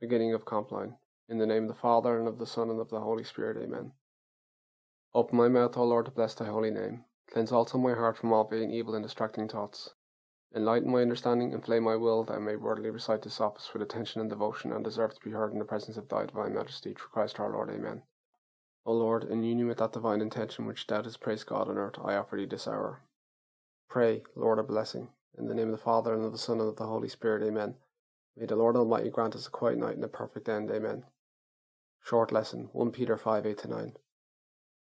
Beginning of Compline. In the name of the Father, and of the Son, and of the Holy Spirit. Amen. Open my mouth, O Lord, to bless thy holy name. Cleanse also my heart from all vain, evil, and distracting thoughts. Enlighten my understanding, inflame my will, that I may worthily recite this office with attention and devotion, and deserve to be heard in the presence of thy divine majesty, through Christ our Lord. Amen. O Lord, in union with that divine intention which thou didst praise God on earth, I offer thee this hour. Pray, Lord, a blessing. In the name of the Father, and of the Son, and of the Holy Spirit. Amen. May the Lord Almighty grant us a quiet night and a perfect end. Amen. Short lesson 1 Peter 5 8 9.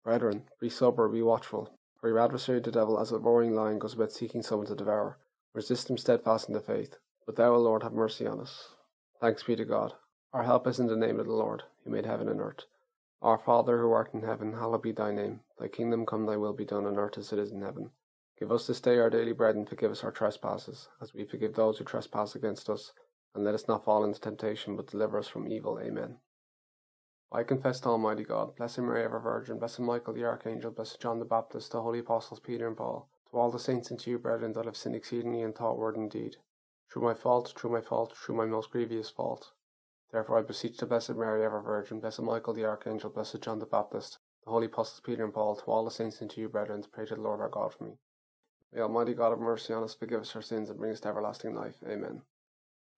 Brethren, be sober, be watchful, for your adversary the devil, as a roaring lion, goes about seeking someone to devour. Resist him steadfast in the faith. But thou, O Lord, have mercy on us. Thanks be to God. Our help is in the name of the Lord, who made heaven and earth. Our Father who art in heaven, hallowed be thy name. Thy kingdom come, thy will be done on earth as it is in heaven. Give us this day our daily bread, and forgive us our trespasses, as we forgive those who trespass against us. And let us not fall into temptation, but deliver us from evil. Amen. I confess to Almighty God, Blessed Mary, ever Virgin, Blessed Michael the Archangel, Blessed John the Baptist, the holy apostles Peter and Paul, to all the saints and to you, brethren, that have sinned exceedingly in thought, word, and deed, through my fault, through my fault, through my most grievous fault. Therefore I beseech the Blessed Mary, ever Virgin, Blessed Michael the Archangel, Blessed John the Baptist, the holy apostles Peter and Paul, to all the saints and to you, brethren, to pray to the Lord our God for me. May Almighty God have mercy on us, forgive us our sins, and bring us to everlasting life. Amen.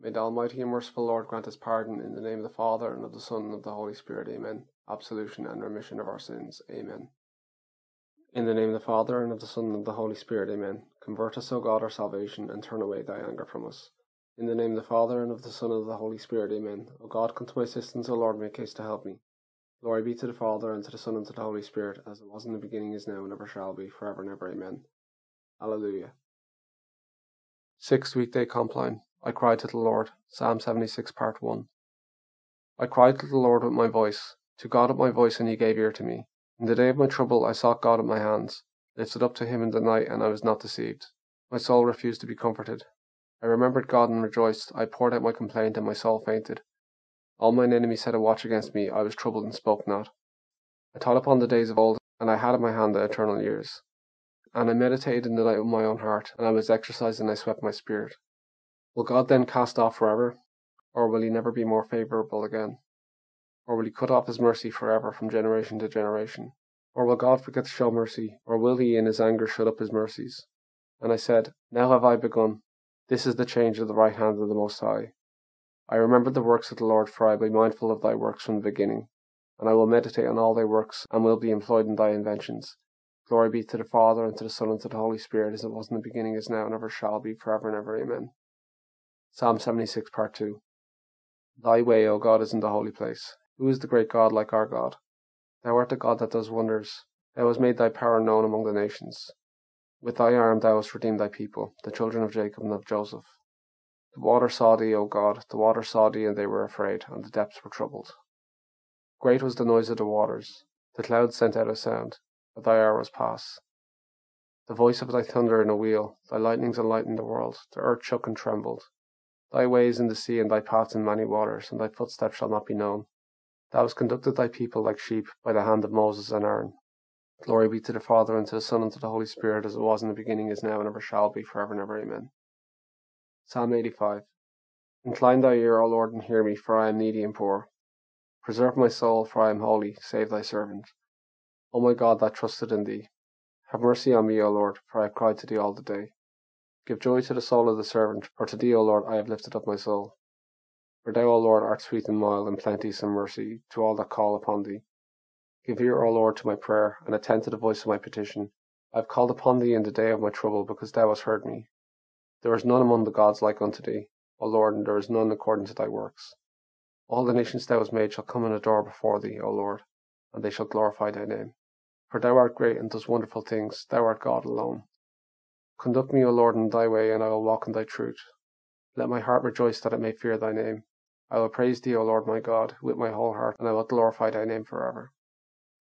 May the Almighty and merciful Lord grant us pardon in the name of the Father, and of the Son, and of the Holy Spirit. Amen. Absolution and remission of our sins. Amen. In the name of the Father, and of the Son, and of the Holy Spirit. Amen. Convert us, O God, our salvation, and turn away thy anger from us. In the name of the Father, and of the Son, and of the Holy Spirit. Amen. O God, come to my assistance, O Lord, make haste to help me. Glory be to the Father, and to the Son, and to the Holy Spirit, as it was in the beginning, is now, and ever shall be, for ever and ever. Amen. Alleluia. Sixth weekday compline. I cried to the Lord. Psalm 76, part 1. I cried to the Lord with my voice, to God with my voice, and he gave ear to me. In the day of my trouble I sought God at my hands, lifted up to him in the night, and I was not deceived. My soul refused to be comforted. I remembered God and rejoiced. I poured out my complaint, and my soul fainted. All mine enemies set a watch against me. I was troubled and spoke not. I thought upon the days of old, and I had in my hand the eternal years. And I meditated in the night with my own heart, and I was exercised, and I swept my spirit. Will God then cast off forever? Or will he never be more favourable again? Or will he cut off his mercy forever from generation to generation? Or will God forget to show mercy? Or will he in his anger shut up his mercies? And I said, Now have I begun. This is the change of the right hand of the Most High. I remember the works of the Lord, for I be mindful of thy works from the beginning. And I will meditate on all thy works, and will be employed in thy inventions. Glory be to the Father, and to the Son, and to the Holy Spirit, as it was in the beginning, is now, and ever shall be, for ever and ever. Amen. Psalm 76, Part 2. Thy way, O God, is in the holy place. Who is the great God like our God? Thou art the God that does wonders. Thou hast made thy power known among the nations. With thy arm thou hast redeemed thy people, the children of Jacob and of Joseph. The water saw thee, O God, the water saw thee, and they were afraid, and the depths were troubled. Great was the noise of the waters. The clouds sent out a sound, but thy hour was past. The voice of thy thunder in a wheel, thy lightnings enlightened the world, the earth shook and trembled. Thy ways in the sea, and thy paths in many waters, and thy footsteps shall not be known. Thou hast conducted thy people like sheep by the hand of Moses and Aaron. Glory be to the Father, and to the Son, and to the Holy Spirit, as it was in the beginning, is now, and ever shall be, for ever and ever. Amen. Psalm 85. Incline thy ear, O Lord, and hear me, for I am needy and poor. Preserve my soul, for I am holy, save thy servant. O my God, that trusted in thee. Have mercy on me, O Lord, for I have cried to thee all the day. Give joy to the soul of the servant, for to thee, O Lord, I have lifted up my soul. For thou, O Lord, art sweet and mild, and plenteous in mercy to all that call upon thee. Give ear, O Lord, to my prayer, and attend to the voice of my petition. I have called upon thee in the day of my trouble, because thou hast heard me. There is none among the gods like unto thee, O Lord, and there is none according to thy works. All the nations thou hast made shall come and adore before thee, O Lord, and they shall glorify thy name. For thou art great and doest wonderful things, thou art God alone. Conduct me, O Lord, in thy way, and I will walk in thy truth. Let my heart rejoice that it may fear thy name. I will praise thee, O Lord my God, with my whole heart, and I will glorify thy name forever.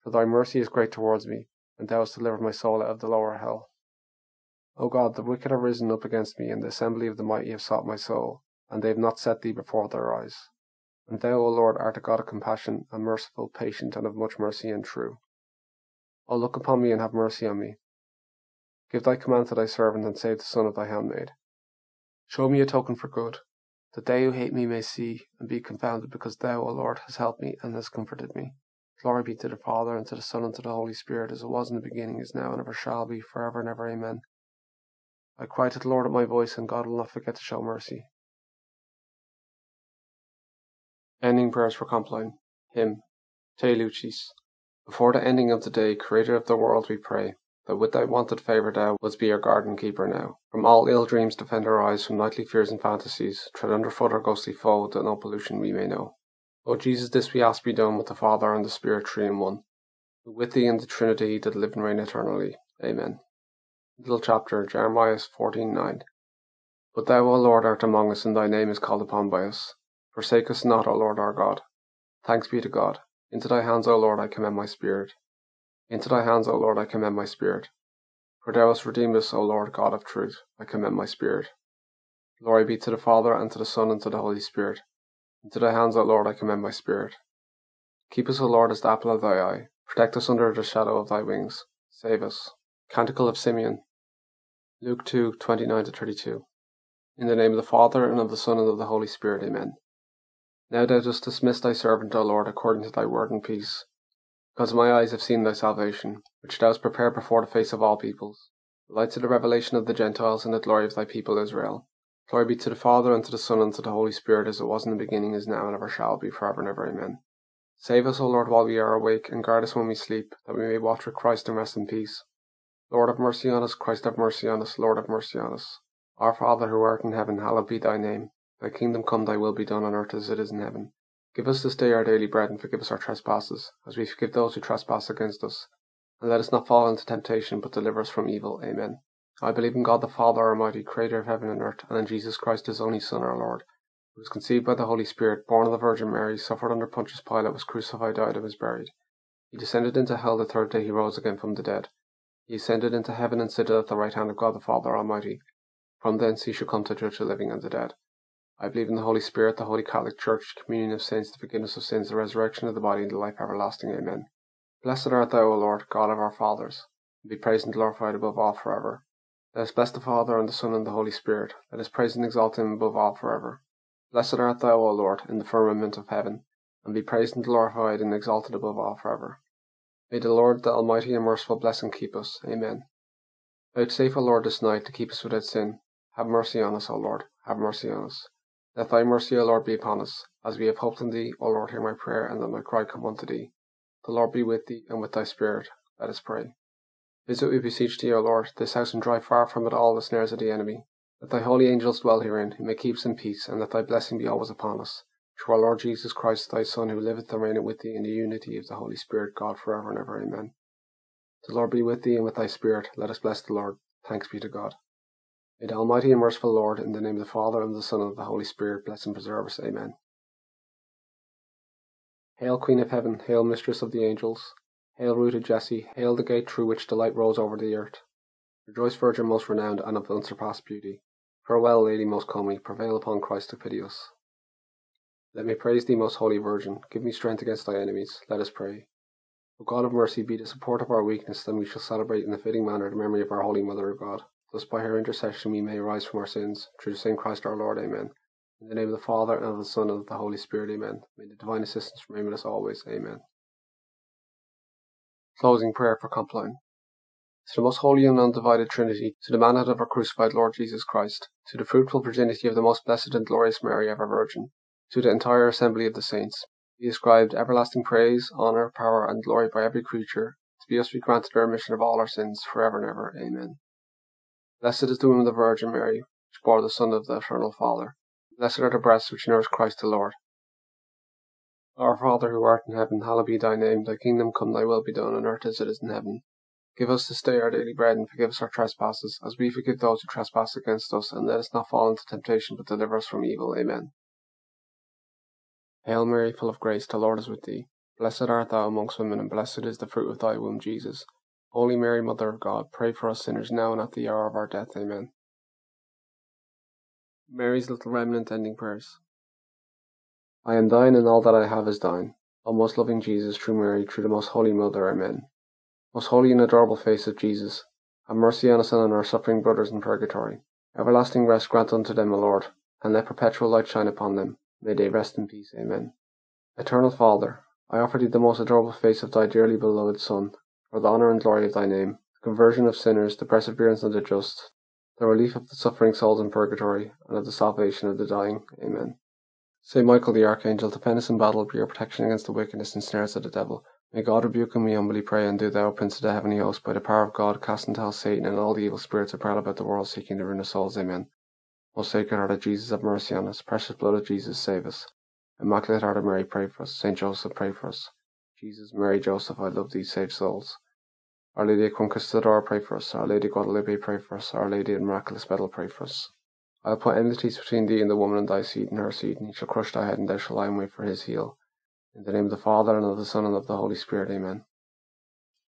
For thy mercy is great towards me, and thou hast delivered my soul out of the lower hell. O God, the wicked have risen up against me, and the assembly of the mighty have sought my soul, and they have not set thee before their eyes. And thou, O Lord, art a God of compassion, and merciful, patient, and of much mercy and true. O look upon me and have mercy on me, Give thy command to thy servant, and save the son of thy handmaid. Show me a token for good, that they who hate me may see and be confounded, because thou, O Lord, hast helped me and hast comforted me. Glory be to the Father, and to the Son, and to the Holy Spirit, as it was in the beginning, is now, and ever shall be, for ever and ever. Amen. I cry to the Lord at my voice, and God will not forget to show mercy. Ending prayers for Compline. Hymn. Te Lucis. Before the ending of the day, Creator of the world, we pray that with thy wonted favour thou wouldst be our garden keeper now. From all ill dreams defend our eyes, from nightly fears and fantasies, tread underfoot our ghostly foe, that no pollution we may know. O Jesus, this we ask be done with the Father and the Spirit three in one, who with thee in the Trinity did live and reign eternally. Amen. Little chapter, Jeremiah 14.9 But thou, O Lord, art among us, and thy name is called upon by us. Forsake us not, O Lord our God. Thanks be to God. Into thy hands, O Lord, I commend my spirit. Into thy hands, O Lord, I commend my spirit. For thou hast redeemed us, O Lord God of truth, I commend my spirit. Glory be to the Father, and to the Son, and to the Holy Spirit. Into thy hands, O Lord, I commend my spirit. Keep us, O Lord, as the apple of thy eye. Protect us under the shadow of thy wings. Save us. Canticle of Simeon. Luke 2 29 32. In the name of the Father, and of the Son, and of the Holy Spirit. Amen. Now thou dost dismiss thy servant, O Lord, according to thy word and peace because my eyes have seen thy salvation, which thou hast prepared before the face of all peoples, the light to the revelation of the Gentiles and the glory of thy people Israel. Glory be to the Father, and to the Son, and to the Holy Spirit, as it was in the beginning, is now, and ever shall be, for ever and ever. Amen. Save us, O Lord, while we are awake, and guard us when we sleep, that we may watch with Christ and rest in peace. Lord have mercy on us, Christ have mercy on us, Lord have mercy on us. Our Father who art in heaven, hallowed be thy name. Thy kingdom come, thy will be done on earth as it is in heaven. Give us this day our daily bread, and forgive us our trespasses, as we forgive those who trespass against us. And let us not fall into temptation, but deliver us from evil. Amen. I believe in God the Father Almighty, creator of heaven and earth, and in Jesus Christ his only Son, our Lord, who was conceived by the Holy Spirit, born of the Virgin Mary, suffered under Pontius Pilate, was crucified, died, and was buried. He descended into hell, the third day he rose again from the dead. He ascended into heaven and sitteth at the right hand of God the Father Almighty. From thence he shall come to judge the living and the dead. I believe in the Holy Spirit, the Holy Catholic Church, communion of saints, the forgiveness of sins, the resurrection of the body, and the life everlasting. Amen. Blessed art thou, O Lord, God of our fathers, and be praised and glorified above all forever. Let us bless the Father, and the Son, and the Holy Spirit. Let us praise and exalt him above all forever. Blessed art thou, O Lord, in the firmament of heaven, and be praised and glorified and exalted above all forever. May the Lord, the Almighty and merciful, bless and keep us. Amen. Vouchsafe, O Lord, this night to keep us without sin. Have mercy on us, O Lord. Have mercy on us. Let thy mercy, O Lord, be upon us, as we have hoped in thee. O Lord, hear my prayer, and let my cry come unto thee. The Lord be with thee, and with thy spirit. Let us pray. Visit, we beseech thee, O Lord, this house, and drive far from it all the snares of the enemy. Let thy holy angels dwell herein, who may keep us in peace, and let thy blessing be always upon us. Through our Lord Jesus Christ, thy Son, who liveth and reigneth with thee in the unity of the Holy Spirit, God, for ever and ever. Amen. The Lord be with thee, and with thy spirit. Let us bless the Lord. Thanks be to God. May the Almighty and merciful Lord, in the name of the Father, and the Son, and of the Holy Spirit, bless and preserve us. Amen. Hail, Queen of Heaven, hail, Mistress of the Angels, hail, Root of Jesse, hail the gate through which the light rose over the earth. Rejoice, Virgin most renowned and of unsurpassed beauty. Farewell, Lady most comely, prevail upon Christ to pity us. Let me praise thee, most holy Virgin, give me strength against thy enemies. Let us pray. O God of mercy, be the support of our weakness, then we shall celebrate in a fitting manner the memory of our Holy Mother of God. Thus by her intercession we may rise from our sins, through the same Christ our Lord. Amen. In the name of the Father, and of the Son, and of the Holy Spirit. Amen. May the divine assistance remain with us always. Amen. Closing prayer for Compline. To the most holy and undivided Trinity, to the manhood of our crucified Lord Jesus Christ, to the fruitful virginity of the most blessed and glorious Mary, ever Virgin, to the entire assembly of the saints, be ascribed everlasting praise, honour, power, and glory by every creature, to be us be granted the remission of all our sins, for ever and ever. Amen. Blessed is the womb of the Virgin Mary, which bore the Son of the Eternal Father. Blessed are the breasts which nurse Christ the Lord. Our Father who art in heaven, hallowed be thy name. Thy kingdom come, thy will be done on earth as it is in heaven. Give us this day our daily bread, and forgive us our trespasses, as we forgive those who trespass against us. And let us not fall into temptation, but deliver us from evil. Amen. Hail Mary, full of grace, the Lord is with thee. Blessed art thou amongst women, and blessed is the fruit of thy womb, Jesus. Holy Mary, Mother of God, pray for us sinners now and at the hour of our death. Amen. Mary's Little Remnant Ending Prayers. I am thine, and all that I have is thine. O most loving Jesus, true Mary, true the most holy Mother. Amen. Most holy and adorable face of Jesus, have mercy on us and on our suffering brothers in purgatory. Everlasting rest grant unto them, O Lord, and let perpetual light shine upon them. May they rest in peace. Amen. Eternal Father, I offer thee the most adorable face of thy dearly beloved Son, for the honour and glory of thy name, the conversion of sinners, the perseverance of the just, the relief of the suffering souls in purgatory, and of the salvation of the dying. Amen. Saint Michael the Archangel, defend us in battle, be our protection against the wickedness and snares of the devil. May God rebuke him, we humbly pray, and do thou, Prince of the heavenly host, by the power of God, cast into hell Satan and all the evil spirits that prowl about the world seeking to ruin the souls. Amen. Most Sacred Heart of Jesus, have mercy on us. Precious blood of Jesus, save us. Immaculate Heart of Mary, pray for us. Saint Joseph, pray for us. Jesus, Mary, Joseph, I love thee, save souls. Our Lady of Conquistador, pray for us. Our Lady Guadalupe, pray for us. Our Lady of Miraculous Medal, pray for us. I'll put enmities between thee and the woman and thy seed and her seed, and he shall crush thy head, and thou shalt lie in wait for his heel. In the name of the Father, and of the Son, and of the Holy Spirit, amen.